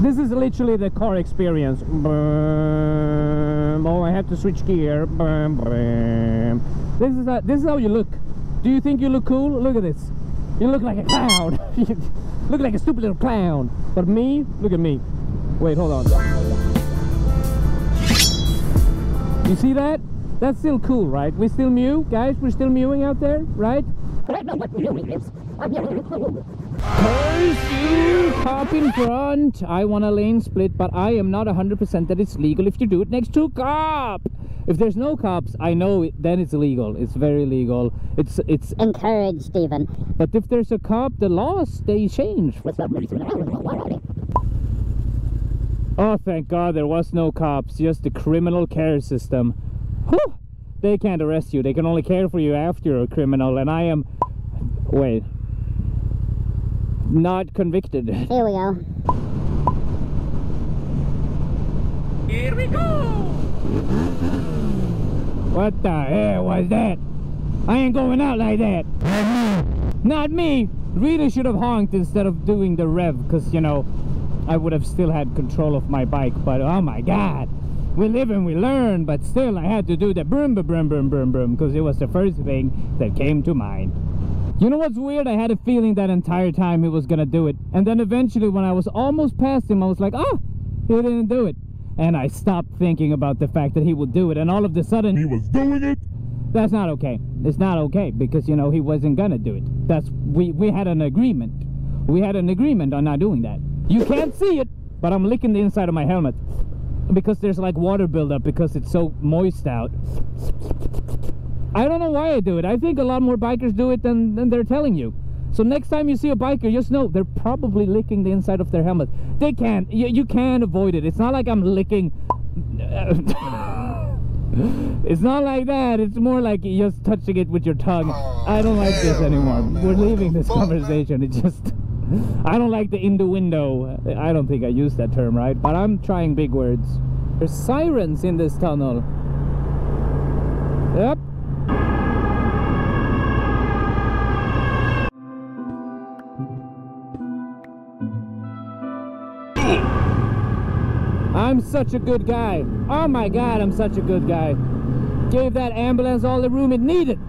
This is literally the car experience. Oh, I have to switch gear. This is how, this is how you look. Do you think you look cool? Look at this. You look like a clown. you look like a stupid little clown. But me, look at me. Wait, hold on. You see that? That's still cool, right? We still mew, guys. We're still mewing out there, right? Curse you, cop in front. I want a lane split, but I am not 100% that it's legal if you do it next to cop. If there's no cops, I know it, then it's legal. It's very legal. It's it's. encouraged, Stephen. But if there's a cop, the laws they change. Oh, thank God there was no cops. Just the criminal care system. Whew. They can't arrest you. They can only care for you after you're a criminal. And I am. Wait. Not convicted. Here we go. Here we go! What the hell was that? I ain't going out like that. Not me. Really should have honked instead of doing the rev, because, you know, I would have still had control of my bike. But, oh my God. We live and we learn, but still I had to do the brum brum brum brum brum because it was the first thing that came to mind. You know what's weird? I had a feeling that entire time he was gonna do it. And then eventually when I was almost past him, I was like, oh, he didn't do it. And I stopped thinking about the fact that he would do it. And all of a sudden, He was doing it. that's not okay. It's not okay because, you know, he wasn't gonna do it. That's, we, we had an agreement. We had an agreement on not doing that. You can't see it, but I'm licking the inside of my helmet because there's like water buildup because it's so moist out. I don't know why I do it. I think a lot more bikers do it than, than they're telling you. So next time you see a biker, just know they're probably licking the inside of their helmet. They can't. You, you can't avoid it. It's not like I'm licking. it's not like that. It's more like just touching it with your tongue. I don't like this anymore. We're leaving this conversation. It just. I don't like the innuendo. I don't think I used that term right, but I'm trying big words. There's sirens in this tunnel. Yep. I'm such a good guy. Oh my god, I'm such a good guy. Gave that ambulance all the room it needed.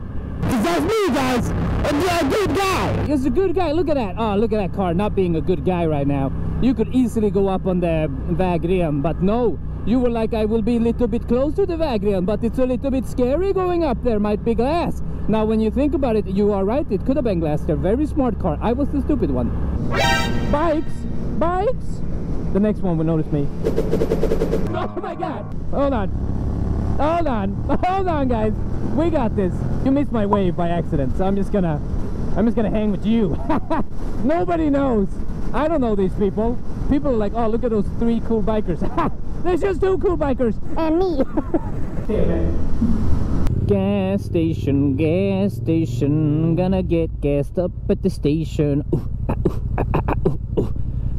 'Cause that's me, guys. I'm a good guy. He's a good guy. Look at that. Oh, look at that car not being a good guy right now. You could easily go up on the Vagrian, but no. You were like, I will be a little bit close to the Vagrian, but it's a little bit scary going up there. Might be glass. Now, when you think about it, you are right. It could have been glass. They're very smart car. I was the stupid one. Bikes. Bikes. The next one will notice me. Oh my god. Hold on. Hold on. Hold on, guys. We got this. You missed my wave by accident, so I'm just gonna I'm just gonna hang with you. Nobody knows. I don't know these people. People are like, oh look at those three cool bikers. There's just two cool bikers. And me. Gas station, gas station, gonna get gassed up at the station. Ooh, ah, ooh, ah, ah, ah, ooh, ooh.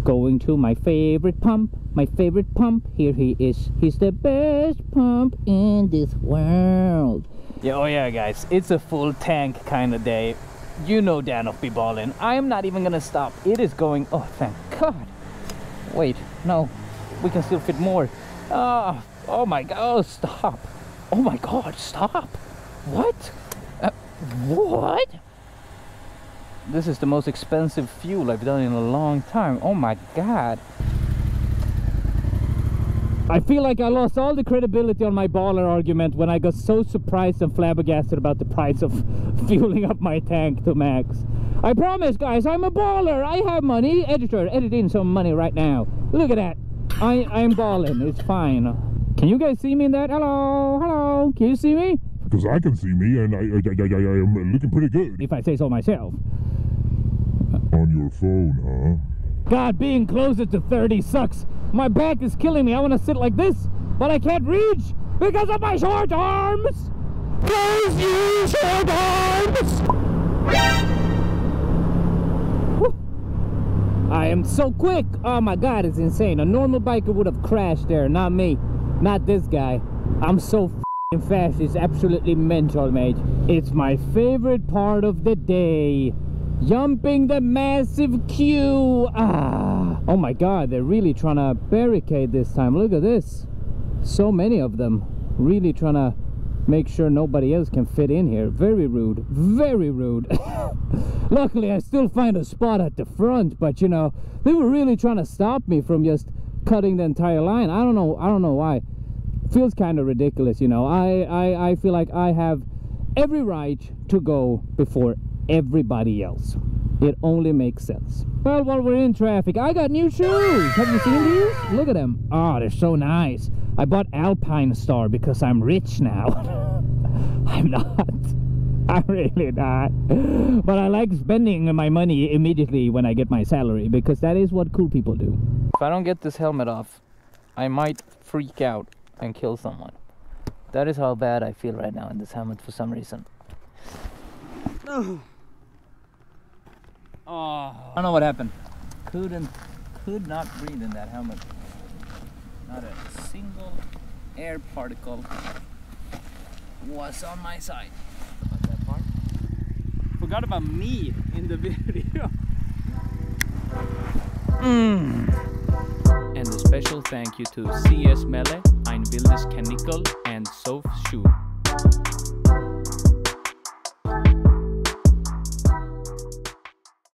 Going to my favorite pump, my favorite pump. Here he is. He's the best pump in this world. Yeah, oh yeah, guys, it's a full tank kind of day. You know Danof be ballin'. I am not even gonna stop. It is going. Oh, thank God. Wait, no, we can still fit more. Ah, oh my God! Oh, stop! Oh my God! Stop! What? Uh, what? This is the most expensive fuel I've done in a long time. Oh my God! I feel like I lost all the credibility on my baller argument when I got so surprised and flabbergasted about the price of fueling up my tank to max. I promise, guys, I'm a baller. I have money. Editor, edit in some money right now. Look at that. I, I'm balling. It's fine. Can you guys see me in that? Hello? Hello? Can you see me? Because I can see me and I, I, I, I, I am looking pretty good. If I say so myself. On your phone, huh? God, being closer to 30 sucks. My back is killing me. I want to sit like this, but I can't reach because of my short arms. You short arms. I am so quick. Oh my God, it's insane. A normal biker would have crashed there, not me. Not this guy. I'm so fast. It's absolutely mental, mate. It's my favorite part of the day. Jumping the massive queue. Ah. Oh my god, they're really trying to barricade this time. Look at this. So many of them. Really trying to make sure nobody else can fit in here. Very rude. Very rude. Luckily, I still find a spot at the front, but you know, they were really trying to stop me from just cutting the entire line. I don't know. I don't know why. Feels kind of ridiculous, you know. I, I, I feel like I have every right to go before everybody else. It only makes sense. Well, while we're in traffic, I got new shoes. Have you seen these? Look at them. Oh, they're so nice. I bought Alpine Star because I'm rich now. I'm not. I'm really not. But I like spending my money immediately when I get my salary because that is what cool people do. If I don't get this helmet off, I might freak out and kill someone. That is how bad I feel right now in this helmet for some reason. Oh. Oh. I don't know what happened. Couldn't, could not breathe in that helmet. Not a single air particle was on my side. About that part. Forgot about me in the video. And a special thank you to CS Melle, Ein Wildes Kanickel and Sof Shoe.